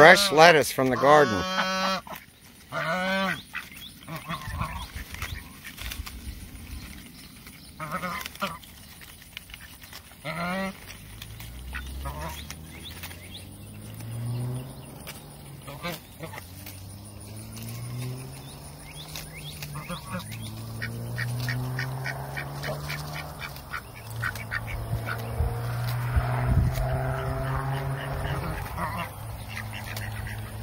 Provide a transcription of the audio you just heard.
Fresh lettuce from the garden.